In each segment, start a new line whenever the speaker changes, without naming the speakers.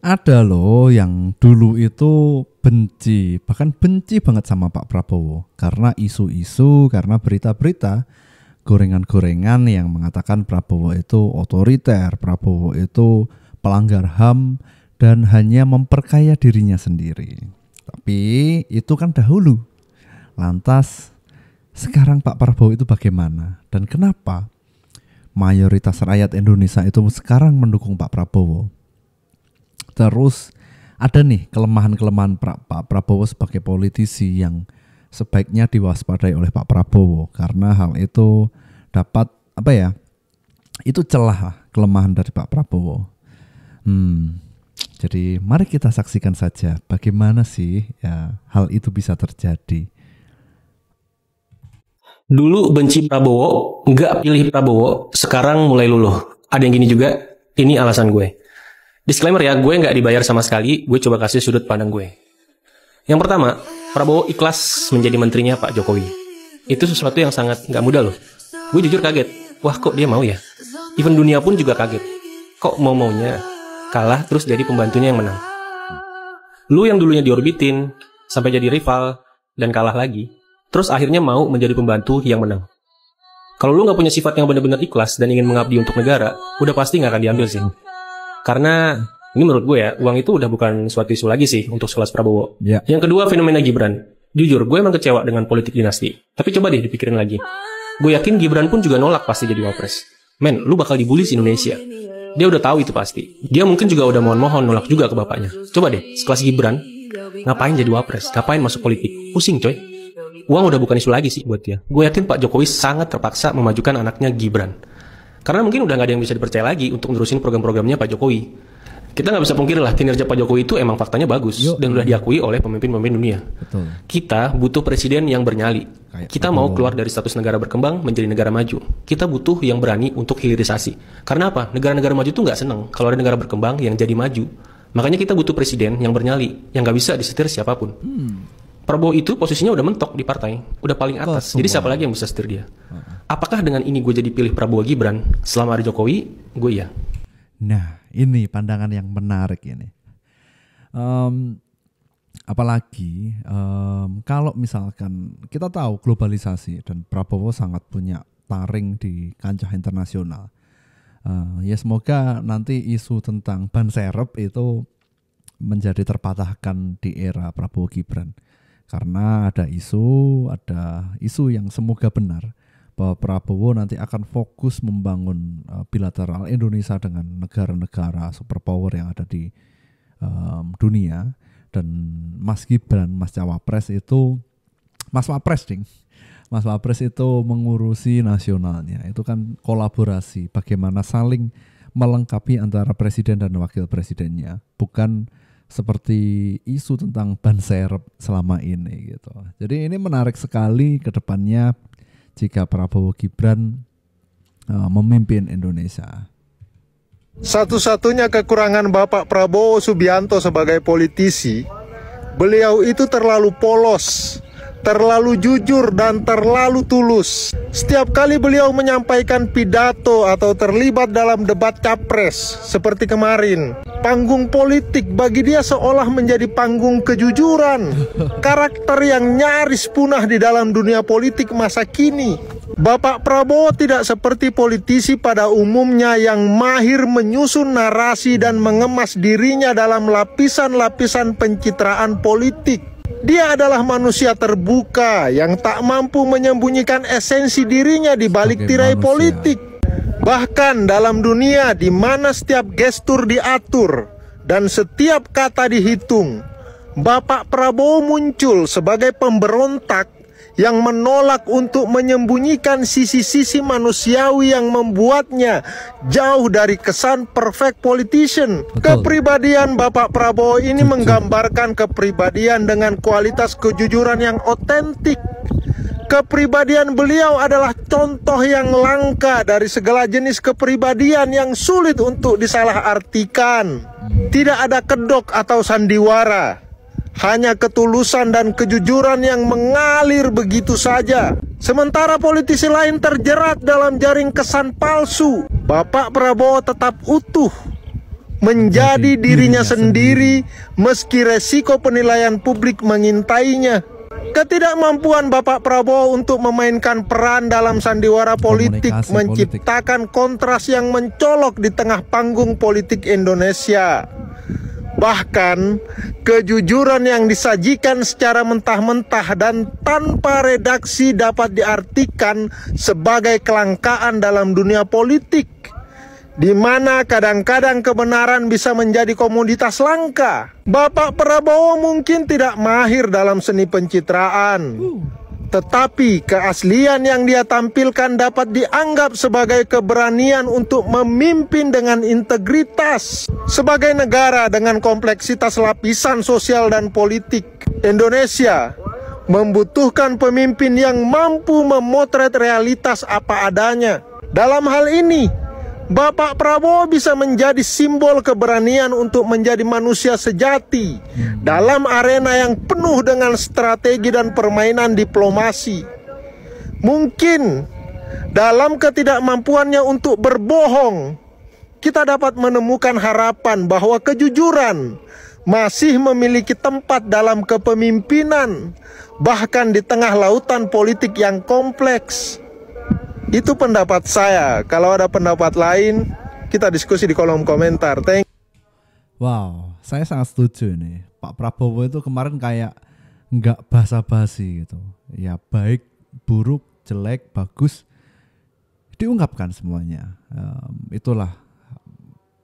ada loh yang dulu itu benci, bahkan benci banget sama Pak Prabowo karena isu-isu, karena berita-berita, gorengan-gorengan yang mengatakan Prabowo itu otoriter, Prabowo itu pelanggar HAM dan hanya memperkaya dirinya sendiri. Tapi itu kan dahulu. Lantas sekarang Pak Prabowo itu bagaimana dan kenapa mayoritas rakyat Indonesia itu sekarang mendukung Pak Prabowo? Terus ada nih kelemahan-kelemahan Pak Prabowo sebagai politisi yang sebaiknya diwaspadai oleh Pak Prabowo karena hal itu dapat apa ya? Itu celah kelemahan dari Pak Prabowo. Hmm. Jadi mari kita saksikan saja bagaimana sih ya hal itu bisa terjadi.
Dulu benci Prabowo, nggak pilih Prabowo, sekarang mulai luluh. Ada yang gini juga, ini alasan gue. Disclaimer ya, gue nggak dibayar sama sekali, gue coba kasih sudut pandang gue. Yang pertama, Prabowo ikhlas menjadi menterinya Pak Jokowi. Itu sesuatu yang sangat nggak mudah loh. Gue jujur kaget, wah kok dia mau ya? Even dunia pun juga kaget. Kok mau-maunya kalah terus jadi pembantunya yang menang? Lu yang dulunya diorbitin, sampai jadi rival, dan kalah lagi, terus akhirnya mau menjadi pembantu yang menang. Kalau lu nggak punya sifat yang benar-benar ikhlas dan ingin mengabdi untuk negara, udah pasti nggak akan diambil sih. Karena ini menurut gue ya, uang itu udah bukan suatu isu lagi sih untuk sekelas Prabowo.
Ya.
Yang kedua, fenomena Gibran. Jujur, gue emang kecewa dengan politik dinasti. Tapi coba deh dipikirin lagi. Gue yakin Gibran pun juga nolak pasti jadi wapres. Men, lu bakal dibully di Indonesia. Dia udah tahu itu pasti. Dia mungkin juga udah mohon-mohon nolak juga ke bapaknya. Coba deh, sekelas Gibran, ngapain jadi wapres? Ngapain masuk politik? Pusing coy. Uang udah bukan isu lagi sih buat dia. Gue yakin Pak Jokowi sangat terpaksa memajukan anaknya Gibran. Karena mungkin udah gak ada yang bisa dipercaya lagi untuk nerusin program-programnya Pak Jokowi. Kita nggak bisa pungkiri lah kinerja Pak Jokowi itu emang faktanya bagus
Yo.
dan udah diakui oleh pemimpin-pemimpin dunia.
Betul.
Kita butuh presiden yang bernyali.
Kayak
Kita mau keluar dari status negara berkembang menjadi negara maju. Kita butuh yang berani untuk hilirisasi. Karena apa? Negara-negara maju tuh nggak seneng kalau ada negara berkembang yang jadi maju. Makanya kita butuh presiden yang bernyali, yang nggak bisa disetir siapa pun. Prabowo itu posisinya udah mentok di partai, udah paling atas. Jadi siapa lagi yang bisa setir dia? Apakah dengan ini gue jadi pilih Prabowo Gibran selama ada Jokowi? Gue iya.
Nah, ini pandangan yang menarik ini. Em, apalagi em, kalau misalkan kita tahu globalisasi dan Prabowo sangat punya taring di kancah internasional. Eh, ya semoga nanti isu tentang ban serep itu menjadi terpatahkan di era Prabowo Gibran karena ada isu ada isu yang semoga benar bahwa Prabowo nanti akan fokus membangun uh, bilateral Indonesia dengan negara-negara superpower yang ada di um, dunia dan Mas Gibran, Mas Cawapres itu Mas Wapres ding. Mas Wapres itu mengurusi nasionalnya. Itu kan kolaborasi bagaimana saling melengkapi antara presiden dan wakil presidennya, bukan seperti isu tentang ban serep selama ini gitu. Jadi ini menarik sekali ke depannya jika Prabowo Gibran uh, memimpin Indonesia.
Satu-satunya kekurangan Bapak Prabowo Subianto sebagai politisi, beliau itu terlalu polos, terlalu jujur dan terlalu tulus. Setiap kali beliau menyampaikan pidato atau terlibat dalam debat capres seperti kemarin, panggung politik bagi dia seolah menjadi panggung kejujuran. Karakter yang nyaris punah di dalam dunia politik masa kini. Bapak Prabowo tidak seperti politisi pada umumnya yang mahir menyusun narasi dan mengemas dirinya dalam lapisan-lapisan pencitraan politik. Dia adalah manusia terbuka yang tak mampu menyembunyikan esensi dirinya di balik
Sebagai
tirai
manusia.
politik. Bahkan dalam dunia di mana setiap gestur diatur dan setiap kata dihitung, Bapak Prabowo muncul sebagai pemberontak yang menolak untuk menyembunyikan sisi-sisi manusiawi yang membuatnya jauh dari kesan perfect politician.
Betul.
Kepribadian Bapak Prabowo ini
Jujur.
menggambarkan kepribadian dengan kualitas kejujuran yang otentik. Kepribadian beliau adalah contoh yang langka dari segala jenis kepribadian yang sulit untuk disalahartikan. Tidak ada kedok atau sandiwara, hanya ketulusan dan kejujuran yang mengalir begitu saja. Sementara politisi lain terjerat dalam jaring kesan palsu, Bapak Prabowo tetap utuh, menjadi dirinya sendiri meski resiko penilaian publik mengintainya. Ketidakmampuan Bapak Prabowo untuk memainkan peran dalam sandiwara politik
Komunikasi
menciptakan kontras yang mencolok di tengah panggung politik Indonesia. Bahkan kejujuran yang disajikan secara mentah-mentah dan tanpa redaksi dapat diartikan sebagai kelangkaan dalam dunia politik di mana kadang-kadang kebenaran bisa menjadi komoditas langka. Bapak Prabowo mungkin tidak mahir dalam seni pencitraan. Tetapi keaslian yang dia tampilkan dapat dianggap sebagai keberanian untuk memimpin dengan integritas. Sebagai negara dengan kompleksitas lapisan sosial dan politik, Indonesia membutuhkan pemimpin yang mampu memotret realitas apa adanya. Dalam hal ini, Bapak Prabowo bisa menjadi simbol keberanian untuk menjadi manusia sejati dalam arena yang penuh dengan strategi dan permainan diplomasi. Mungkin dalam ketidakmampuannya untuk berbohong, kita dapat menemukan harapan bahwa kejujuran masih memiliki tempat dalam kepemimpinan, bahkan di tengah lautan politik yang kompleks. Itu pendapat saya. Kalau ada pendapat lain, kita diskusi di kolom komentar. Thank
Wow, saya sangat setuju ini. Pak Prabowo itu kemarin kayak nggak basa-basi gitu. Ya baik, buruk, jelek, bagus, diungkapkan semuanya. Em, itulah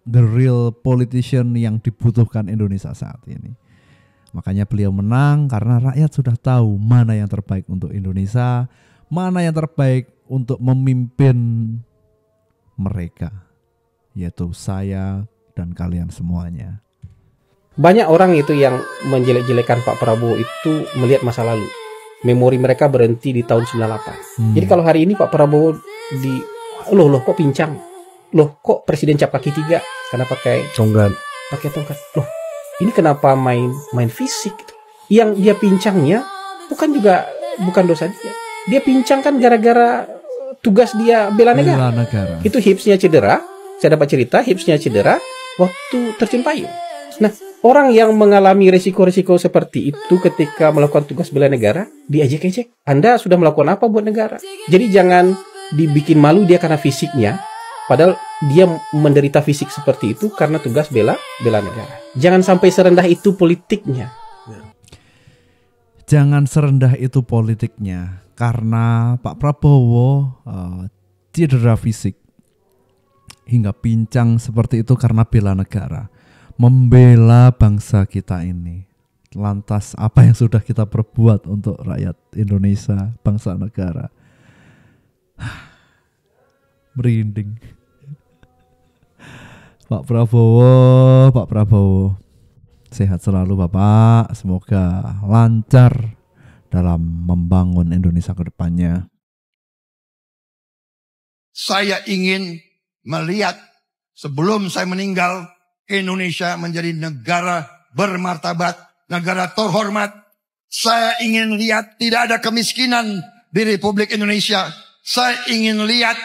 the real politician yang dibutuhkan Indonesia saat ini. Makanya beliau menang karena rakyat sudah tahu mana yang terbaik untuk Indonesia, mana yang terbaik untuk memimpin mereka, yaitu saya dan kalian semuanya.
Banyak orang itu yang menjelek-jelekan Pak Prabowo itu melihat masa lalu. Memori mereka berhenti di tahun 98.
Hmm.
Jadi kalau hari ini Pak Prabowo di loh loh kok pincang? Loh kok presiden cap kaki tiga? Karena pakai
Tonggat.
pakai tongkat. Loh, ini kenapa main main fisik gitu? Yang dia pincangnya bukan juga bukan dosa dia. Dia pincang kan gara-gara tugas dia bela negara.
Bela negara.
Itu hipsnya cedera. Saya dapat cerita hipsnya cedera waktu terjun payung. Nah, orang yang mengalami resiko-resiko seperti itu ketika melakukan tugas bela negara, diajak-ejek. Anda sudah melakukan apa buat negara? Jadi jangan dibikin malu dia karena fisiknya, padahal dia menderita fisik seperti itu karena tugas bela bela negara. Jangan sampai serendah itu politiknya.
Jangan serendah itu politiknya karena Pak Prabowo eh, cedera fisik hingga pincang seperti itu karena bela negara, membela bangsa kita ini. Lantas apa yang sudah kita perbuat untuk rakyat Indonesia, bangsa negara? Merinding. Pak Prabowo, Pak Prabowo. Sehat selalu Bapak, semoga lancar dalam membangun Indonesia ke depannya.
Saya ingin melihat sebelum saya meninggal Indonesia menjadi negara bermartabat, negara terhormat. Saya ingin lihat tidak ada kemiskinan di Republik Indonesia. Saya ingin lihat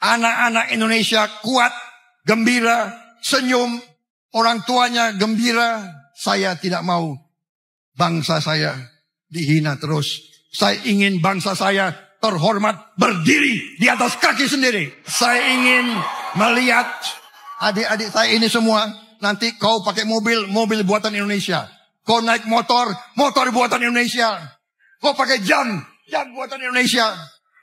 anak-anak Indonesia kuat, gembira, senyum, orang tuanya gembira. Saya tidak mau bangsa saya dihina terus. Saya ingin bangsa saya terhormat berdiri di atas kaki sendiri. Saya ingin melihat adik-adik saya ini semua nanti kau pakai mobil, mobil buatan Indonesia. Kau naik motor, motor buatan Indonesia. Kau pakai jam, jam buatan Indonesia.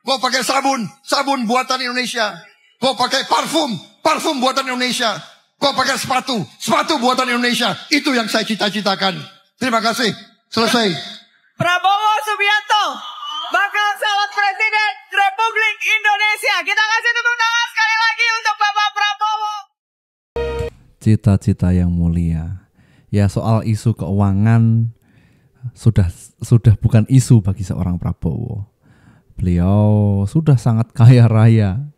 Kau pakai sabun, sabun buatan Indonesia. Kau pakai parfum, parfum buatan Indonesia. Kau pakai sepatu, sepatu buatan Indonesia. Itu yang saya cita-citakan. Terima kasih. Selesai.
Prabowo Subianto bakal calon presiden Republik Indonesia. Kita kasih tepuk tangan sekali lagi untuk Bapak Prabowo.
Cita-cita yang mulia. Ya soal isu keuangan sudah sudah bukan isu bagi seorang Prabowo. Beliau sudah sangat kaya raya.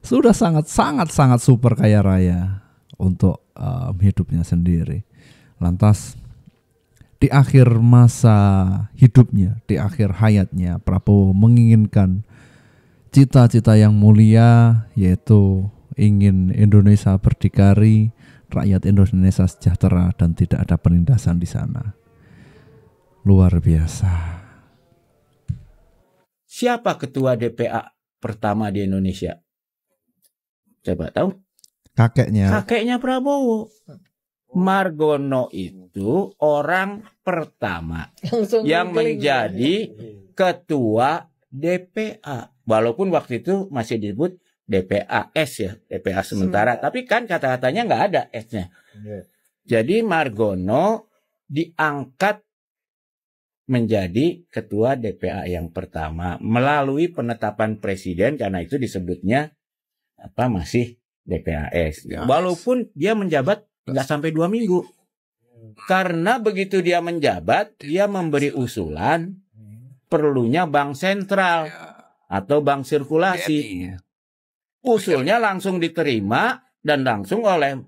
Sudah sangat sangat sangat super kaya raya untuk um, hidupnya sendiri. Lantas di akhir masa hidupnya, di akhir hayatnya, Prabowo menginginkan cita-cita yang mulia, yaitu ingin Indonesia berdikari rakyat Indonesia sejahtera dan tidak ada penindasan di sana. Luar biasa.
Siapa ketua DPA pertama di Indonesia? Coba tahu?
Kakeknya
Kakeknya Prabowo. Margono itu orang pertama yang menjadi ketua DPA. Walaupun waktu itu masih disebut DPAS ya, DPA sementara. Tapi kan kata-katanya nggak ada S-nya. Jadi Margono diangkat menjadi ketua DPA yang pertama melalui penetapan presiden karena itu disebutnya apa masih DPAS. Walaupun dia menjabat nggak sampai dua minggu. Karena begitu dia menjabat, dia memberi usulan perlunya bank sentral atau bank sirkulasi. Usulnya langsung diterima dan langsung oleh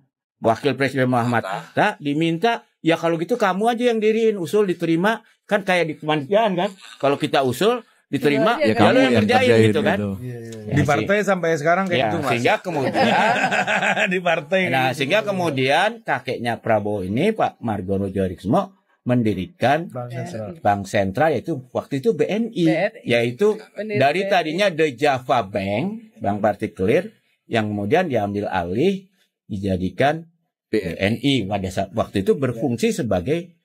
Wakil Presiden Muhammad. Hatta diminta ya kalau gitu kamu aja yang diriin usul diterima. Kan kayak di kemanusiaan kan? Kalau kita usul diterima
Ya,
ya,
kamu
lu yang
yang
kerjain
kerjain
gitu kan
gitu.
Ya,
Di
sih.
partai sampai sekarang kayak
Ya,
gitu mas.
sehingga kemudian
di partai.
Nah,
gitu.
sehingga kemudian kakeknya Prabowo ini Pak Margono Jorismo mendirikan
Bank Sentral.
bank sentral yaitu waktu itu BNI, yaitu dari tadinya The Java Bank, bank partikulir yang kemudian diambil alih dijadikan BNI pada saat waktu itu berfungsi sebagai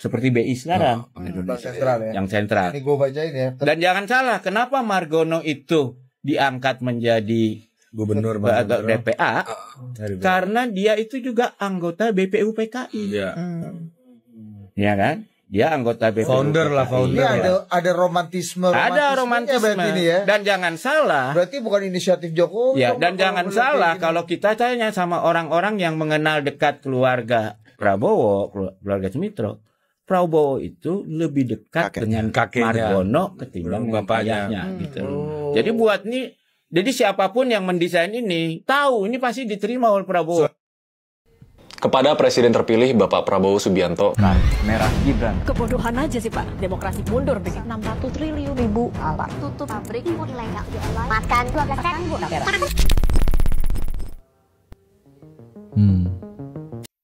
seperti BI sekarang
Bank Sentral ya.
yang sentral.
Ini gue bacain ya.
Dan jangan salah, kenapa Margono itu diangkat menjadi
Gubernur Sentral.
DPA
Dari BPA.
karena dia itu juga anggota BPUPKI.
Iya.
Ya kan? Dia anggota BPUPKI.
Founder lah, founder
Ini
lah.
ada ada romantisme
Ada romantisme.
berarti ini ya.
Dan jangan salah.
Berarti bukan inisiatif Jokowi.
Ya, dan jangan salah kalau kita tanya sama orang-orang yang mengenal dekat keluarga Prabowo, kelu- keluarga Sumitro. Prabowo itu lebih dekat dengan
Kakeknya.
Margono ketimbang
Bapaknya.
ayahnya gitu. Jadi buat nih jadi siapa pun yang mendesain ini tahu ini pasti diterima oleh Prabowo.
Kepada Presiden terpilih Bapak Prabowo Subianto,
Merah Gibran.
Kebodohan aja sih Pak, demokrasi mundur begitu.
600 triliun ribu alat tutup pabrik impor ilegal makan 12 ribu
Hmm.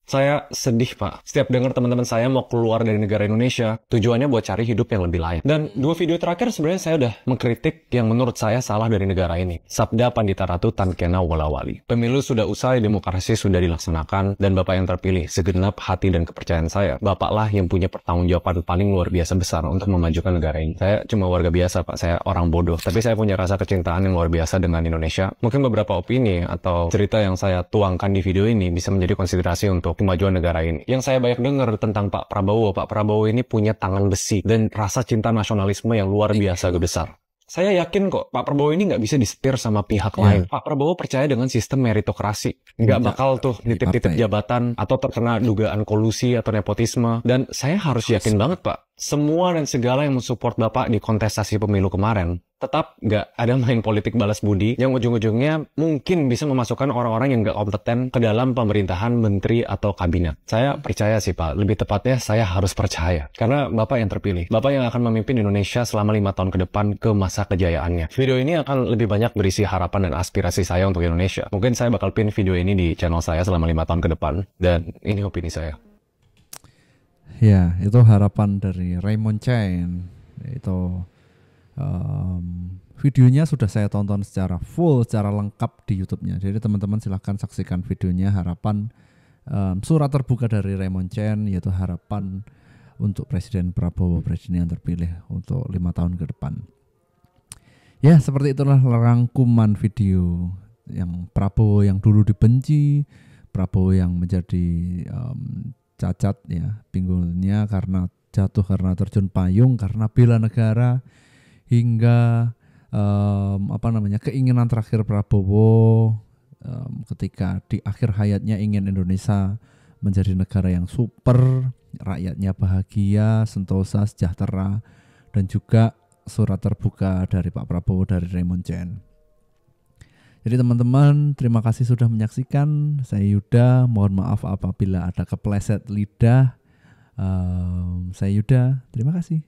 Saya sedih, Pak. Setiap dengar teman-teman saya mau keluar dari negara Indonesia, tujuannya buat cari hidup yang lebih layak. Dan dua video terakhir sebenarnya saya udah mengkritik yang menurut saya salah dari negara ini. Sabda Pandita Ratu Tan Kena Walawali. Pemilu sudah usai, demokrasi sudah dilaksanakan, dan Bapak yang terpilih, segenap hati dan kepercayaan saya, Bapaklah yang punya pertanggungjawaban paling luar biasa besar untuk memajukan negara ini. Saya cuma warga biasa, Pak. Saya orang bodoh. Tapi saya punya rasa kecintaan yang luar biasa dengan Indonesia. Mungkin beberapa opini atau cerita yang saya tuangkan di video ini bisa menjadi konsiderasi untuk kemajuan negara ini. Yang saya banyak dengar tentang Pak Prabowo, Pak Prabowo ini punya tangan besi dan rasa cinta nasionalisme yang luar biasa besar. Saya yakin kok Pak Prabowo ini nggak bisa disetir sama pihak
Ya.
lain. Pak Prabowo percaya dengan sistem meritokrasi. Nggak
Tidak.
bakal tuh nitip-nitip jabatan atau terkena dugaan kolusi atau nepotisme. Dan saya harus yakin banget Pak, semua dan segala yang mensupport Bapak di kontestasi pemilu kemarin tetap nggak ada main politik balas budi yang ujung-ujungnya mungkin bisa memasukkan orang-orang yang nggak kompeten ke dalam pemerintahan menteri atau kabinet. Saya percaya sih Pak, lebih tepatnya saya harus percaya karena Bapak yang terpilih, Bapak yang akan memimpin Indonesia selama lima tahun ke depan ke masa kejayaannya. Video ini akan lebih banyak berisi harapan dan aspirasi saya untuk Indonesia. Mungkin saya bakal pin video ini di channel saya selama lima tahun ke depan dan ini opini saya.
Ya, itu harapan dari Raymond Chen. Itu em, videonya sudah saya tonton secara full, secara lengkap di YouTube-nya. Jadi teman-teman silahkan saksikan videonya. Harapan em, surat terbuka dari Raymond Chen, yaitu harapan untuk Presiden Prabowo, Presiden yang terpilih untuk lima tahun ke depan. Ya, seperti itulah rangkuman video yang Prabowo yang dulu dibenci, Prabowo yang menjadi em, cacat ya pinggulnya karena jatuh karena terjun payung karena bela negara hingga em, apa namanya keinginan terakhir Prabowo em, ketika di akhir hayatnya ingin Indonesia menjadi negara yang super rakyatnya bahagia sentosa sejahtera dan juga surat terbuka dari Pak Prabowo dari Raymond Chen jadi teman-teman, terima kasih sudah menyaksikan. Saya Yuda, mohon maaf apabila ada kepleset lidah. Ehm, saya Yuda, terima kasih.